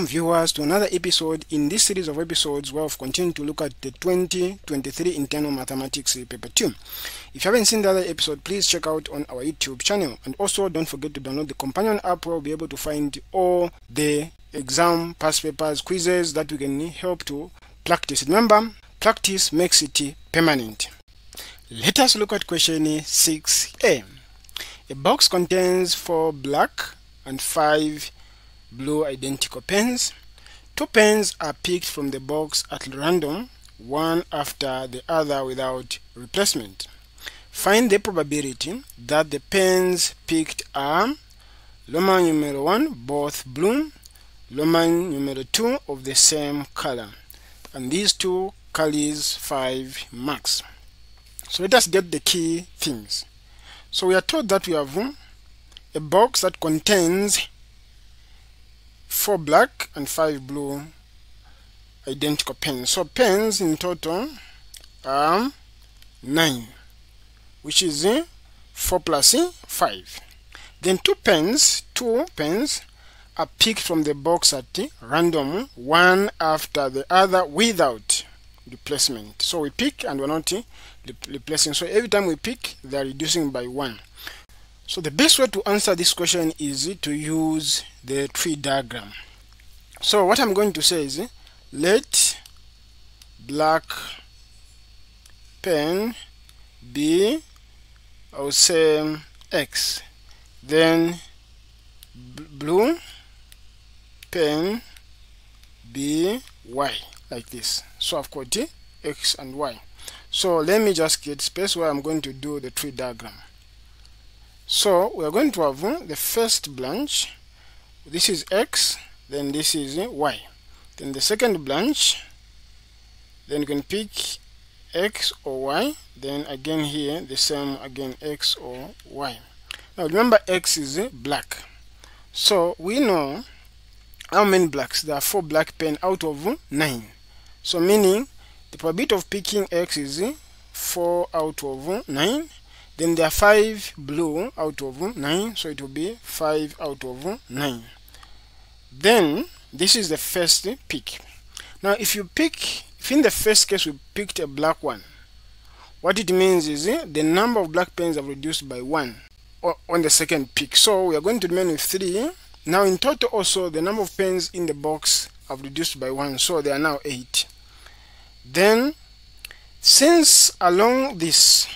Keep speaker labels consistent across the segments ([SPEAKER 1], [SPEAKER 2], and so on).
[SPEAKER 1] Welcome viewers to another episode in this series of episodes where we've continued to look at the 2023 Internal Mathematics Paper 2. If you haven't seen the other episode, please check out on our YouTube channel. And also don't forget to download the companion app where you'll be able to find all the exam, past papers, quizzes that we can help to practice. Remember, practice makes it permanent. Let us look at question 6a. A box contains four black and five blue identical pens. Two pens are picked from the box at random, one after the other without replacement. Find the probability that the pens picked are Roman numeral 1 both blue, Roman numeral 2 of the same color. And these two carries 5 marks. So let us get the key things. So we are told that we have a box that contains four black and five blue identical pens. So pens in total are nine, which is 4 plus 5. Then two pens, two pens are picked from the box at random, one after the other without replacement. So we pick and we're not replacing. So every time we pick, they're reducing by one. So the best way to answer this question is to use the tree diagram. So what I'm going to say is let black pen be I will say X then blue pen be Y like this. So I've got X and Y. So let me just get space where I'm going to do the tree diagram so we are going to have uh, the first branch this is x then this is uh, y. Then the second branch then you can pick x or y then again here the same again x or y. Now remember x is uh, black. So we know how many blacks? There are four black pen out of nine. So meaning the probability of picking x is 4 out of 9 then there are 5 blue out of 9, so it will be 5 out of 9. Then this is the first pick. Now if you pick, if in the first case we picked a black one, what it means is eh, the number of black pens have reduced by 1 on the second pick. So we are going to remain with 3. Now in total also the number of pens in the box have reduced by 1, so they are now 8. Then since along this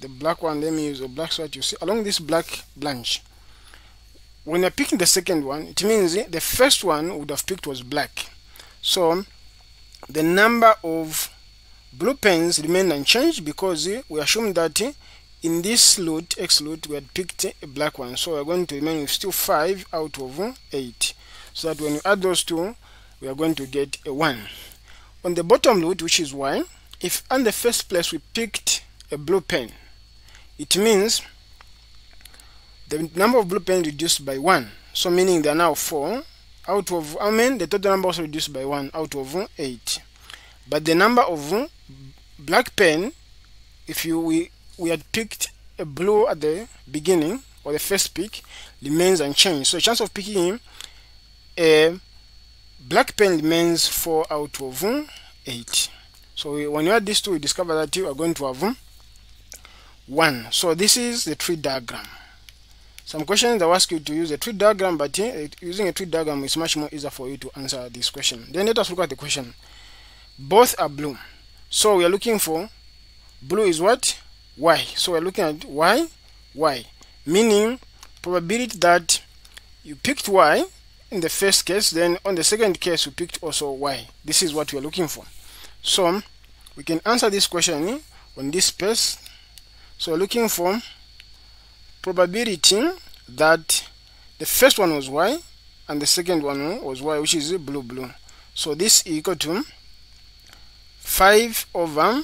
[SPEAKER 1] the black one let me use a black that you see along this black branch when you're picking the second one it means the first one would have picked was black. So the number of blue pens remain unchanged because we assume that in this loot x loot we had picked a black one. So we're going to remain with still 5 out of 8 so that when you add those two we are going to get a 1 on the bottom loot which is y if on the first place we picked a blue pen it means the number of blue pens reduced by 1 so meaning there are now 4 out of I mean the total number also reduced by 1 out of 8 but the number of black pen if you we, we had picked a blue at the beginning or the first pick remains unchanged. So chance of picking a black pen remains 4 out of 8 so when you add these two we discover that you are going to have 1. So this is the tree diagram. Some questions they ask you to use a tree diagram, but uh, using a tree diagram is much more easier for you to answer this question. Then let us look at the question. Both are blue. So we are looking for blue is what? Y. So we're looking at Y, Y. Meaning probability that you picked Y in the first case, then on the second case you picked also Y. This is what we are looking for. So we can answer this question on this space so looking for probability that the first one was y and the second one was y which is blue blue. So this is equal to 5 over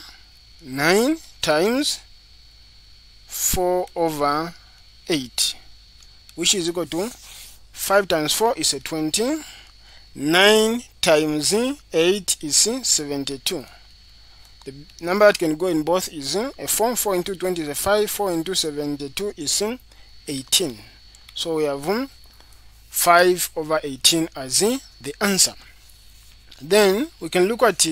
[SPEAKER 1] 9 times 4 over 8 which is equal to 5 times 4 is a 20 9 times 8 is 72 the number that can go in both is uh, a 4 4 into 20 is a 5 4 into 72 is uh, 18 so we have um, 5 over 18 as the answer. Then we can look at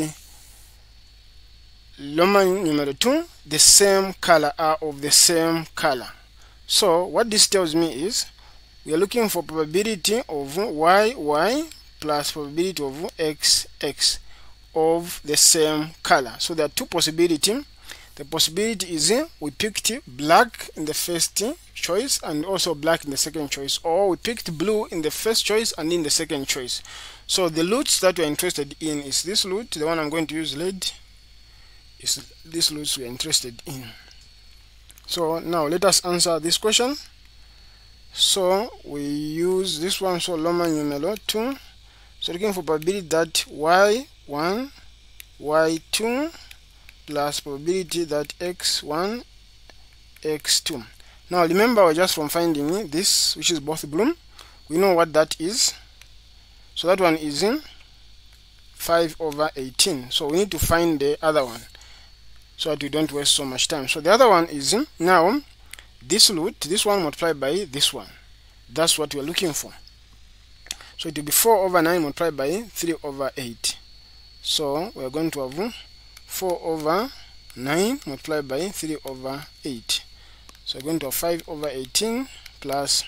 [SPEAKER 1] Roman numeral 2, the same color are of the same color. So what this tells me is we are looking for probability of y y plus probability of x x of the same color. So there are two possibilities. The possibility is eh, we picked black in the first choice and also black in the second choice or we picked blue in the first choice and in the second choice. So the routes that we're interested in is this loot the one I'm going to use red is this route we're interested in. So now let us answer this question. So we use this one, so Roman numeral 2. So looking for probability that y1, y2 plus probability that x1, x2. Now remember we just from finding this, which is both bloom, we know what that is. So that one is in 5 over 18. So we need to find the other one so that we don't waste so much time. So the other one is in now this route, this one multiplied by this one. That's what we're looking for. So it will be 4 over 9 multiplied by 3 over 8. So we're going to have 4 over 9 multiplied by 3 over 8. So we're going to have 5 over 18 plus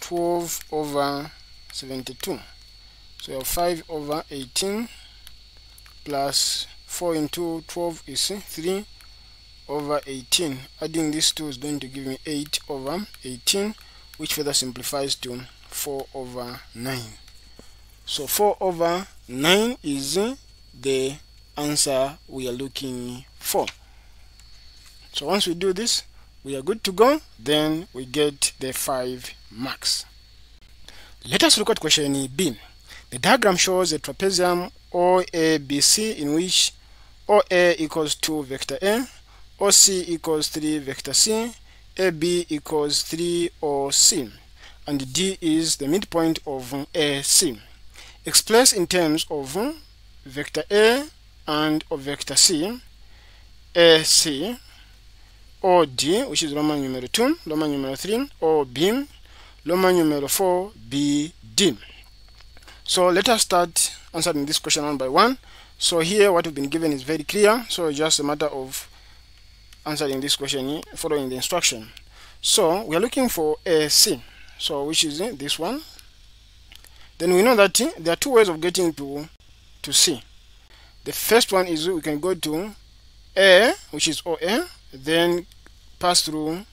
[SPEAKER 1] 12 over 72. So we have 5 over 18 plus 4 into 12 is 3 over 18 adding these two is going to give me 8 over 18 which further simplifies to 4 over 9 so 4 over 9 is the answer we are looking for. So once we do this we are good to go. Then we get the 5 marks. Let us look at question B. The diagram shows a trapezium OABC in which OA equals 2 vector A, OC equals 3 vector C, AB equals 3 OC, and D is the midpoint of AC. Expressed in terms of vector A and of vector C, AC, OD, which is Roman numeral 2, Roman numeral 3, OB, Roman numeral 4, BD. So let us start answering this question one by one. So here what we've been given is very clear. So just a matter of answering this question following the instruction. So we are looking for a C. So which is this one. Then we know that there are two ways of getting to to C. The first one is we can go to A, which is OA, then pass through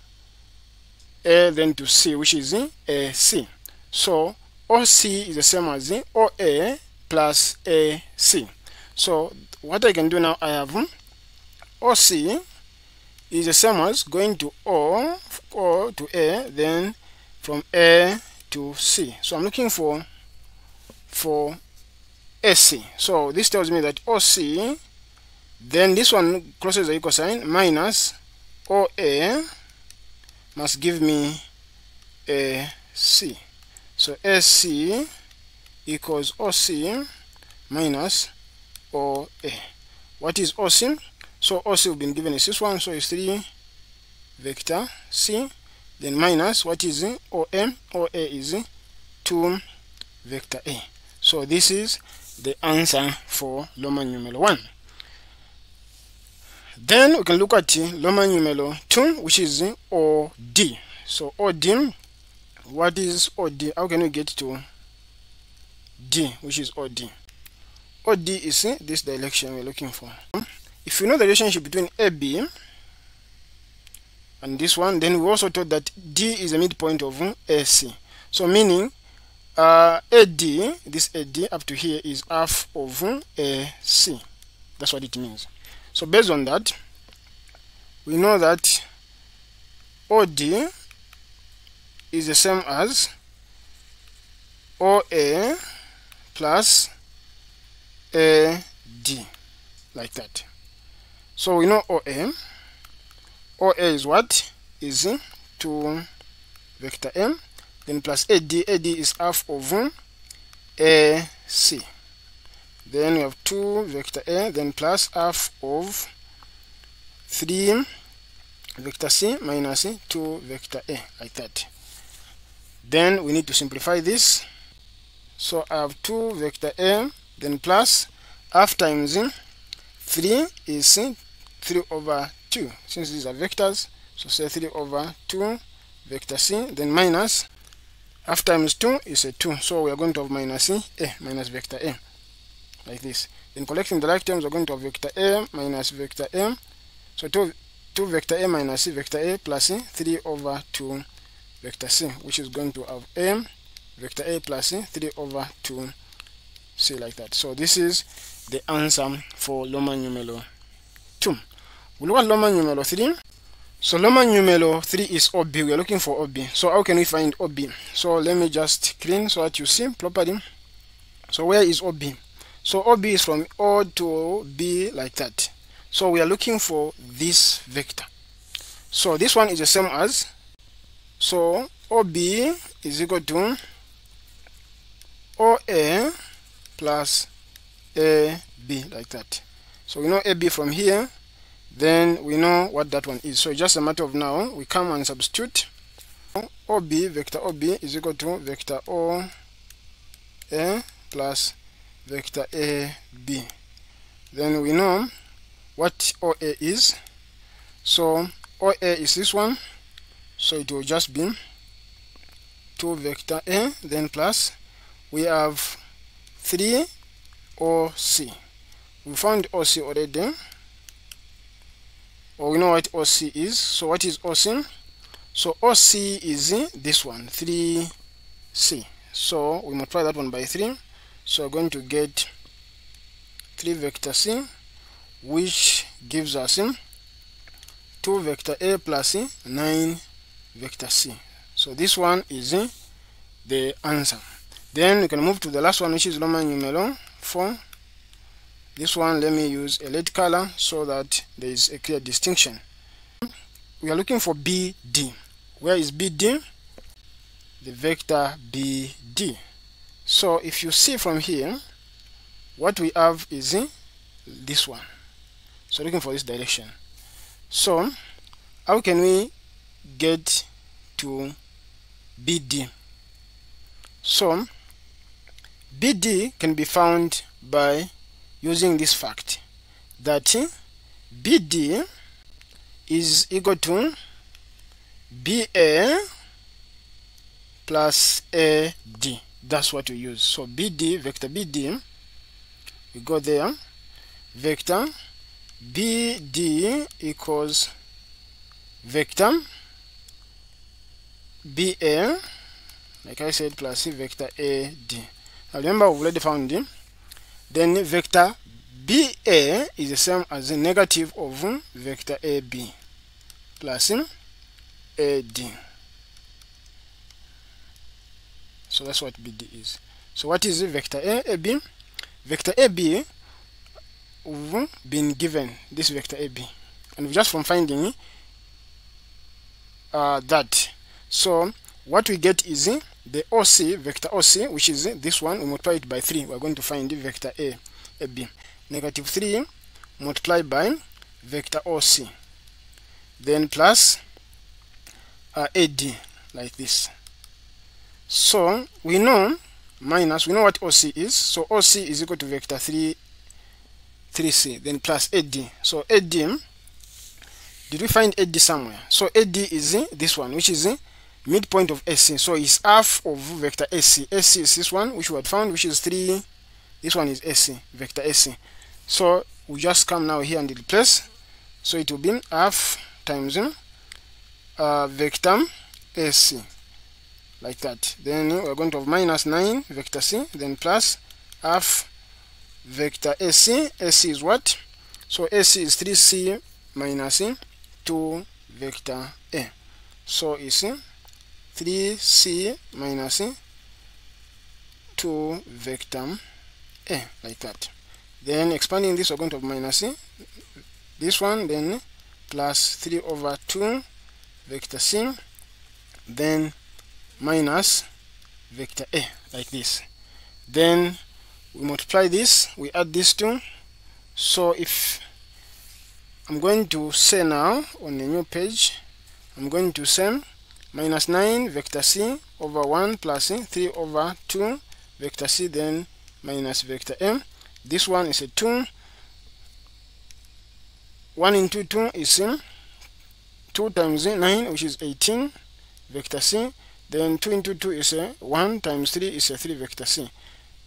[SPEAKER 1] A, then to C, which is AC. So OC is the same as OA plus AC. So what I can do now, I have hmm, OC is the same as going to O, O to A, then from A to C. So I'm looking for for AC. So this tells me that OC, then this one crosses the equal sign, minus OA must give me AC. So AC equals OC minus OA. What is OC? So OC we've been given is this one, so it's 3 vector C, then minus what is OM? OA is 2 vector A. So this is the answer for Roman numeral 1. Then we can look at Roman numeral 2, which is OD. So OD, what is OD? How can we get to D, which is OD? OD is eh, this direction we're looking for. If you know the relationship between AB and this one, then we also thought that D is the midpoint of AC. So meaning uh, AD, this AD up to here is half of AC. That's what it means. So based on that, we know that OD is the same as OA plus AD, like that. So we know OA. OA is what? Is 2 vector M. Then plus AD. AD is half of AC. Then we have 2 vector A. Then plus half of 3 vector C minus 2 vector A, like that. then we need to simplify this so I have 2 vector a then plus half times 3 is 3 over 2 since these are vectors so say 3 over 2 vector c then minus half times 2 is a 2 so we are going to have minus a minus vector a like this. Then collecting the like terms we're going to have vector a minus vector m. So 2 2 vector a minus c vector a plus c plus 3 over 2 vector c which is going to have m vector a plus c plus 3 over 2 c like that. So this is the answer for Roman numeral 2 we look at Roman numeral 3 so Roman numeral 3 is OB we are looking for OB so how can we find OB so let me just clean so that you see properly. So where is OB so OB is from O to B like that. So we are looking for this vector. So this one is the same as so OB is equal to OA plus AB like that. So we know AB from here then we know what that one is. So it's just a matter of now we come and substitute. OB vector OB is equal to vector O A plus vector AB then we know what OA is. So OA is this one. So it will just be 2 vector A then plus we have 3 OC we found OC already or we know what OC is? So what is OC so OC is this one 3C so we multiply that one by 3 so we're going to get 3 vector C which gives us 2 vector A plus C, plus 9 vector C. So this one is the answer. Then we can move to the last one which is Roman numeral 4 this one let me use a red color so that there is a clear distinction. We are looking for BD where is BD the vector BD so if you see from here what we have is this one. So looking for this direction. So how can we get to BD so BD can be found by using this fact that BD is equal to BA plus AD that's what we use. So BD vector BD we go there. Vector BD equals vector BA like I said plus vector AD now remember we've already found then vector BA is the same as the negative of vector AB plus AD so that's what BD is. So what is the vector A, AB vector AB we've been given this vector AB and just from finding uh, that. So what we get is the OC vector OC which is this one we multiply it by 3 we're going to find the vector A AB negative 3 multiplied by vector OC then plus uh, AD like this. So we know minus we know what OC is. So OC is equal to vector 3 3C then plus AD so AD did we find AD somewhere? So AD is this one which is midpoint of AC so it's half of vector AC AC is this one which we had found which is 3 this one is AC vector AC so we just come now here and replace. So it will be half times uh, vector AC like that. Then we're going to have minus 9 vector C then plus half vector AC AC is what? So AC is 3C minus 2 vector A. So it's 3c minus 2 vector a like that. Then expanding this we're going to minus this one then plus 3 over 2 vector c then minus vector a like this. Then we multiply this we add these two. So if I'm going to say now on a new page I'm going to say minus 9 vector c over 1 plus c, plus 3 over 2 vector c then minus vector m. This one is a 2 1 into 2 is c 2 times 9 which is 18 vector c. Then 2 into 2 is a 1 times 3 is a 3 vector c.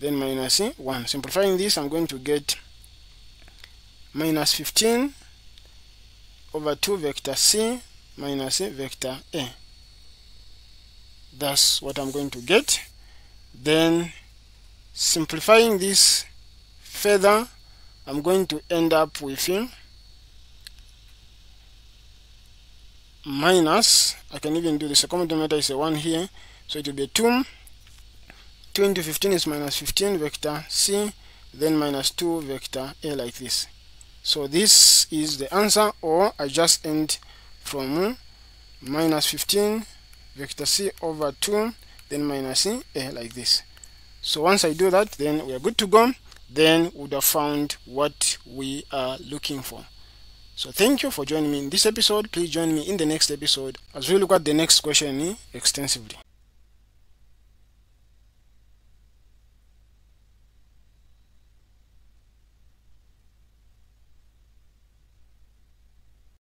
[SPEAKER 1] Then minus 1 simplifying this i'm going to get minus 15 over 2 vector c minus vector a that's what i'm going to get. Then simplifying this further i'm going to end up with minus I can even do this a common denominator is a 1 here so it will be 2 2 into 15 is minus 15 vector c then minus 2 vector a like this. So this is the answer or I just end from minus 15 vector c over 2 then minus a eh, like this so once I do that then we are good to go then we would have found what we are looking for so thank you for joining me in this episode. Please join me in the next episode as we look at the next question eh, extensively.